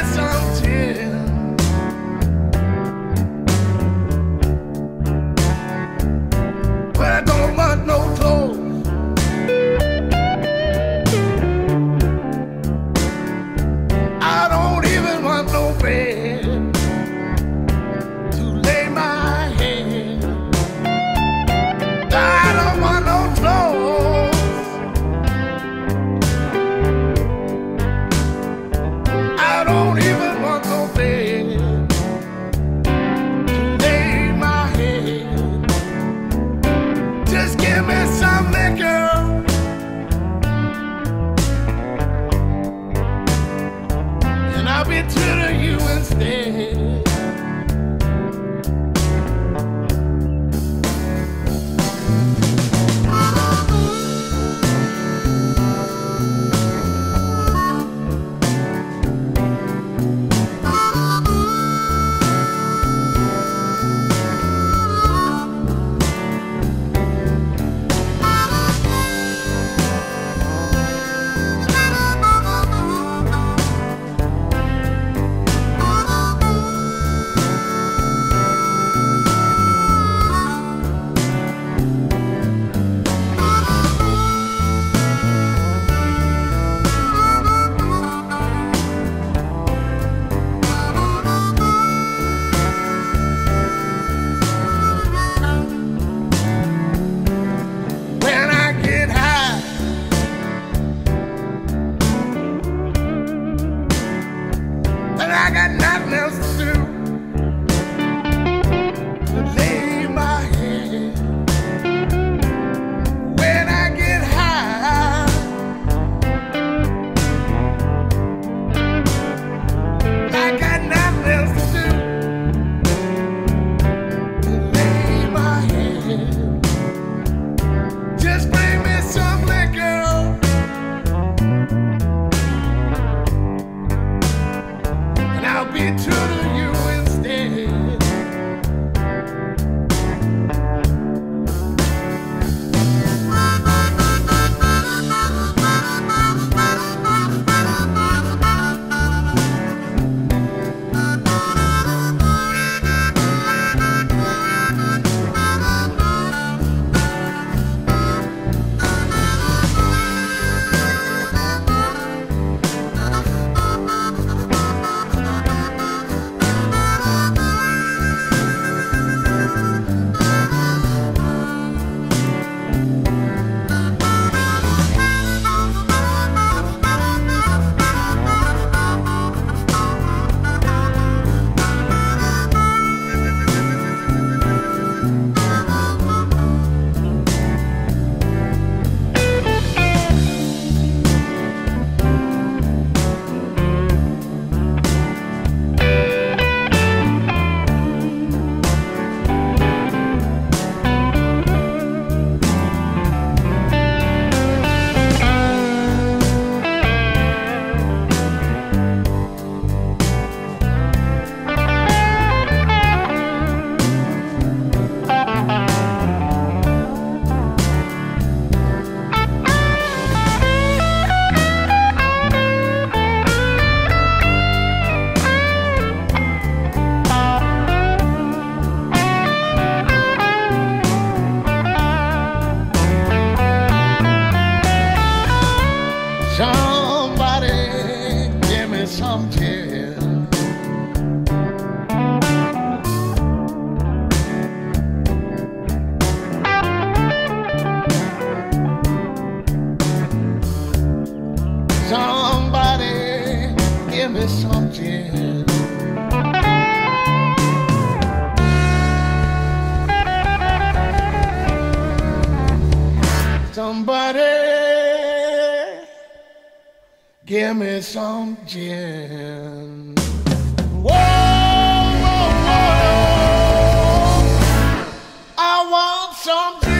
until some gin. Somebody give me some gin. Whoa, whoa, whoa. I want some gin.